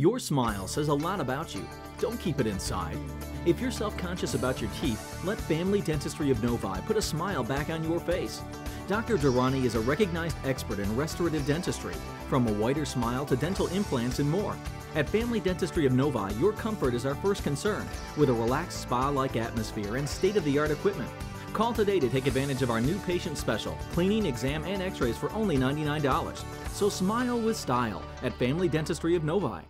Your smile says a lot about you. Don't keep it inside. If you're self-conscious about your teeth, let Family Dentistry of Novi put a smile back on your face. Dr. Durrani is a recognized expert in restorative dentistry, from a whiter smile to dental implants and more. At Family Dentistry of Novi, your comfort is our first concern, with a relaxed spa-like atmosphere and state-of-the-art equipment. Call today to take advantage of our new patient special, cleaning, exam, and x-rays for only $99. So smile with style at Family Dentistry of Novi.